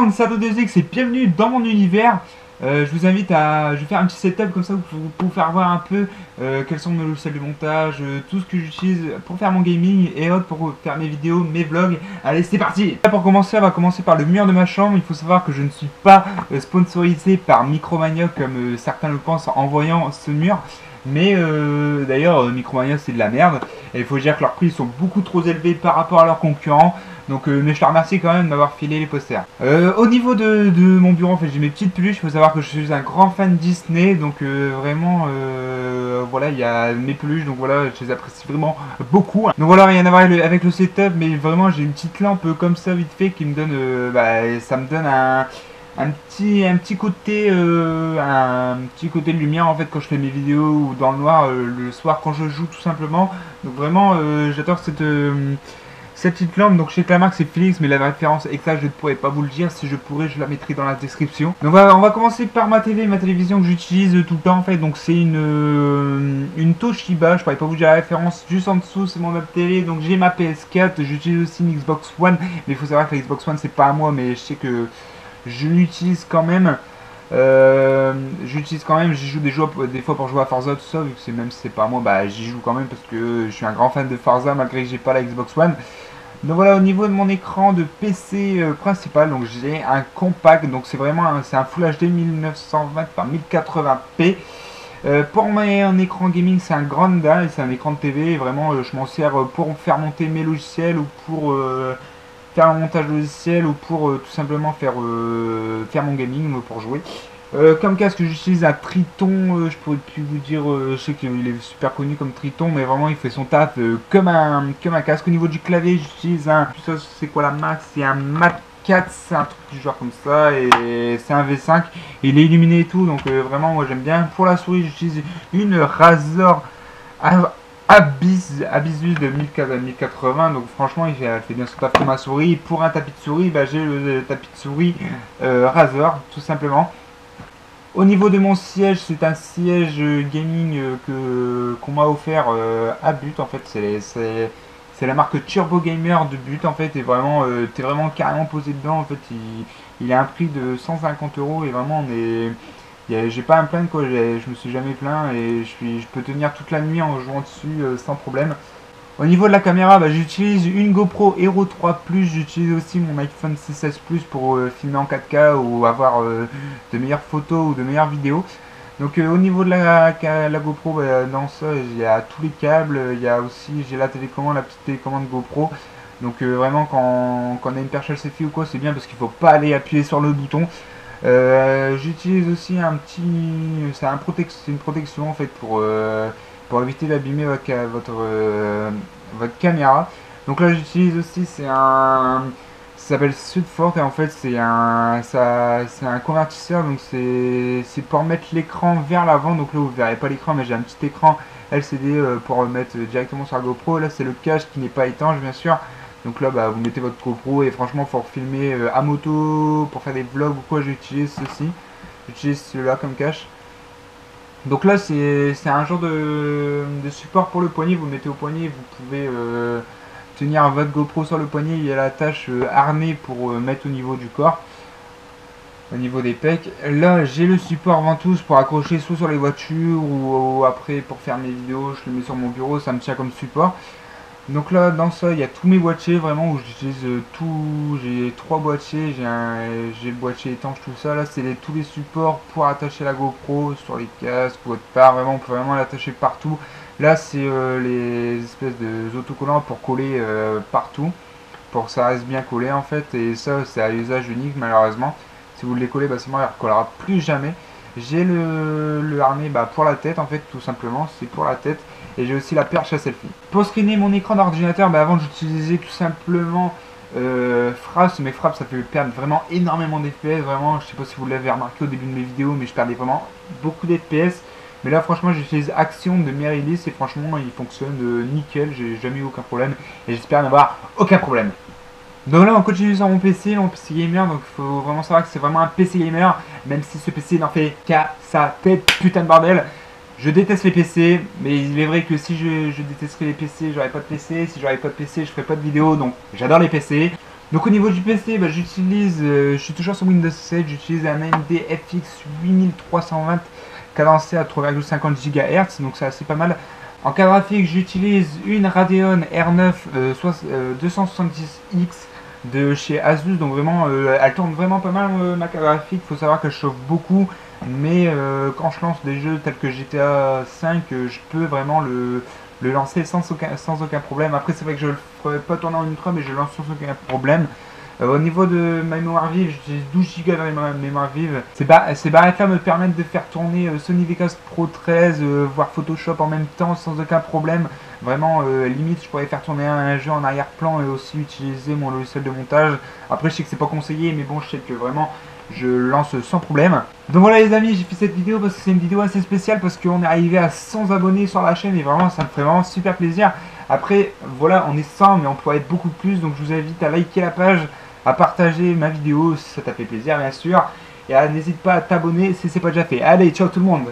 monde, c'est Ato2X et bienvenue dans mon univers. Euh, je vous invite à vais faire un petit setup comme ça pour, vous faire voir un peu euh, quels sont mes logiciels de montage, euh, tout ce que j'utilise pour faire mon gaming et autres pour faire mes vidéos, mes vlogs. Allez, c'est parti Pour commencer, on va commencer par le mur de ma chambre. Il faut savoir que je ne suis pas sponsorisé par Micromania comme certains le pensent en voyant ce mur. Mais euh, d'ailleurs, euh, Micromania c'est de la merde. Et il faut dire que leurs prix sont beaucoup trop élevés par rapport à leurs concurrents. Donc, euh, mais je te remercie quand même de m'avoir filé les posters. Euh, au niveau de, de mon bureau, en fait, j'ai mes petites peluches. Il faut savoir que je suis un grand fan Disney. Donc, vraiment, voilà, il y a mes peluches. Donc, voilà, je les apprécie vraiment beaucoup. Donc, voilà, rien à voir avec le, setup. Mais vraiment, j'ai une petite lampe comme ça, vite fait, qui me donne. bah, ça me donne un un petit un petit côté euh, un petit côté de lumière en fait quand je fais mes vidéos ou dans le noir euh, le soir quand je joue tout simplement. Donc vraiment euh, j'adore cette cette petite lampe. Donc je sais que la marque c'est Philips mais la référence exacte je ne pourrais pas vous le dire. Si je pourrais je la mettrai dans la description. Donc on va commencer par ma télé ma télévision que j'utilise tout le temps en fait. Donc c'est une une Toshiba. Je pourrais pas vous dire la référence. Juste en dessous c'est mon web télé. Donc j'ai ma PS4 j'utilise aussi une Xbox One. Mais il faut savoir que la Xbox One c'est pas à moi mais je sais que je l'utilise quand même. Euh, j'utilise quand même, j'y joue des, des fois pour jouer à Forza, tout ça, vu que c'est même si c'est pas moi, bah j'y joue quand même parce que je suis un grand fan de Forza malgré que j'ai pas la Xbox One. Donc voilà, au niveau de mon écran de PC euh, principal, donc j'ai un compact, donc c'est vraiment un, c'est un Full HD 1920 par 1080p. Euh, pour mon écran gaming, c'est un Granda et c'est un écran de TV. Vraiment, euh, je m'en sers pour faire monter mes logiciels ou pour faire un montage logiciel ou pour euh, tout simplement faire, euh, faire mon gaming euh, pour jouer. Euh, comme casque, j'utilise un Triton. je pourrais plus vous dire, je sais qu'il est super connu comme Triton, mais vraiment il fait son taf comme, un, comme un casque. Au niveau du clavier, j'utilise un. C'est quoi la marque? C'est un Mat 4, c'est un truc du genre comme ça, et c'est un V5. Il est illuminé et tout, donc vraiment moi j'aime bien. Pour la souris, j'utilise une Razor Abyss, de 1080, donc franchement il fait, bien son taf pour ma souris. Pour un tapis de souris, bah, j'ai le, tapis de souris euh, Razer, tout simplement. Au niveau de mon siège, c'est un siège euh, gaming euh, que qu'on m'a offert euh, à but en fait. C'est la marque Turbo Gamer de but en fait et vraiment t'es vraiment carrément posé dedans en fait. Il, il a un prix de 150 euros et vraiment on est j'ai pas à me plaindre quoi. Je me suis jamais plaint et je suis je peux tenir toute la nuit en jouant dessus euh, sans problème. Au niveau de la caméra, bah, j'utilise une GoPro Hero 3 Plus, j'utilise aussi mon iPhone 6S Plus pour euh, filmer en 4K ou avoir euh, de meilleures photos ou de meilleures vidéos. Donc au niveau de la, GoPro, bah, dans ça, il y a tous les câbles, il y a aussi, j'ai la télécommande, la petite télécommande GoPro. Donc vraiment quand, quand on a une perche selfie ou quoi, c'est bien parce qu'il faut pas aller appuyer sur le bouton. Euh, j'utilise aussi un petit, c'est une protection en fait pour euh, pour éviter d'abîmer votre, euh, votre caméra. Donc là j'utilise aussi c'est un ça s'appelle Sudfort et en fait c'est un ça c'est un convertisseur donc c'est c'est pour mettre l'écran vers l'avant. Donc là vous verrez pas l'écran mais j'ai un petit écran LCD pour mettre directement sur la GoPro. Là c'est le cache qui n'est pas étanche bien sûr donc là bah, vous mettez votre GoPro et franchement pour filmer euh, à moto pour faire des vlogs ou quoi j'utilise ceci j'utilise celui-là comme cache donc là, c'est un genre de, support pour le poignet. Vous le mettez au poignet, vous pouvez euh, tenir votre GoPro sur le poignet. Il y a la tâche euh, harnais pour mettre au niveau du corps, au niveau des pecs. Là, j'ai le support ventouse pour accrocher soit sur les voitures ou, ou après pour faire mes vidéos. Je le mets sur mon bureau, ça me tient comme support. Donc là, dans ça, il y a tous mes boîtiers vraiment où j'utilise euh, tout. J'ai trois boîtiers, j'ai le boîtier étanche, tout ça. Là, c'est les- tous les supports pour attacher la GoPro sur les casques ou autre part. Vraiment, on peut vraiment l'attacher partout. Là, c'est euh, les espèces de autocollants pour coller euh, partout, pour que ça reste bien collé en fait. Et ça, c'est à usage unique malheureusement. Si vous le collez, bah, mort, il ne recollera plus jamais. J'ai le, le harnais bah, pour la tête en fait, tout simplement. C'est pour la tête et j'ai aussi la perche à selfie. Pour screener mon écran d'ordinateur, bah avant j'utilisais tout simplement euh, mais Fraps ça fait perdre vraiment énormément d'FPS, vraiment, je sais pas si vous l'avez remarqué au début de mes vidéos, mais je perdais vraiment beaucoup d'FPS. Mais là franchement j'utilise Action de Merilis et franchement il fonctionne euh, nickel, j'ai jamais eu aucun problème et j'espère n'avoir aucun problème. Donc là on continue sur mon PC, mon PC gamer, donc faut vraiment savoir que c'est vraiment un PC gamer, même si ce PC n'en fait qu'à sa tête, putain de bordel. Je déteste les PC, mais il est vrai que si je, je détesterais les PC, j'aurais pas de PC. Si j'aurais pas de PC, je ferais pas de vidéo. Donc j'adore les PC. Donc au niveau du PC, bah, j'utilise, euh, je suis toujours sur Windows 7, j'utilise un AMD FX 8320 cadencé à 3,50 GHz, donc c'est assez pas mal. En carte graphique, j'utilise une Radeon R9 270X de chez Asus, donc vraiment, euh, elle tourne vraiment pas mal euh, ma carte graphique. Faut savoir qu'elle chauffe beaucoup, mais euh, quand je lance des jeux tels que GTA 5, je peux vraiment le, lancer sans aucun, problème. Après, c'est vrai que je le ferai pas tourner en ultra, mais je lance sans aucun problème. Au niveau de ma mémoire vive, j'utilise 12 Go de mémoire vive. Ces, barrettes-là me permettent de faire tourner Sony Vegas Pro 13, voire Photoshop en même temps sans aucun problème. Vraiment, euh, limite, je pourrais faire tourner un jeu en arrière-plan et aussi utiliser mon logiciel de montage. Après, je sais que c'est pas conseillé, mais bon, je sais que vraiment, je lance sans problème. Donc voilà les amis, j'ai fait cette vidéo parce que c'est une vidéo assez spéciale parce qu'on est arrivé à 100 abonnés sur la chaîne et vraiment, ça me ferait vraiment super plaisir. Après, voilà, on est 100, mais on pourrait être beaucoup plus, donc je vous invite à liker la page, à partager ma vidéo si ça t'a fait plaisir bien sûr. Et n'hésite pas à t'abonner si c'est pas déjà fait. Allez, ciao tout le monde